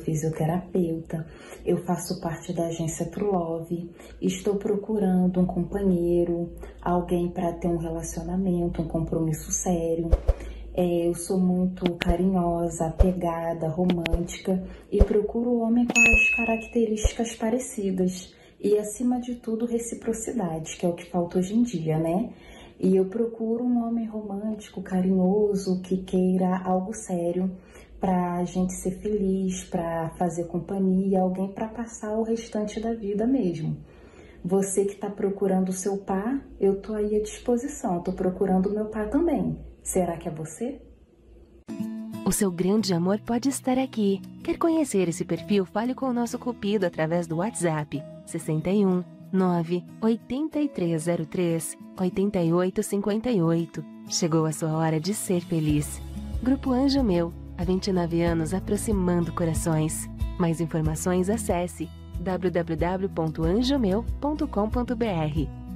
fisioterapeuta, eu faço parte da agência Trulove, estou procurando um companheiro, alguém para ter um relacionamento, um compromisso sério. É, eu sou muito carinhosa, apegada, romântica e procuro um homem com as características parecidas e, acima de tudo, reciprocidade, que é o que falta hoje em dia, né? E eu procuro um homem romântico, carinhoso, que queira algo sério a gente ser feliz, para fazer companhia, alguém para passar o restante da vida mesmo. Você que está procurando o seu par, eu tô aí à disposição. Estou procurando o meu par também. Será que é você? O seu grande amor pode estar aqui. Quer conhecer esse perfil? Fale com o nosso cupido através do WhatsApp 61 9 8303 8858. Chegou a sua hora de ser feliz. Grupo Anjo Meu, há 29 anos aproximando corações. Mais informações acesse www.anjomeu.com.br.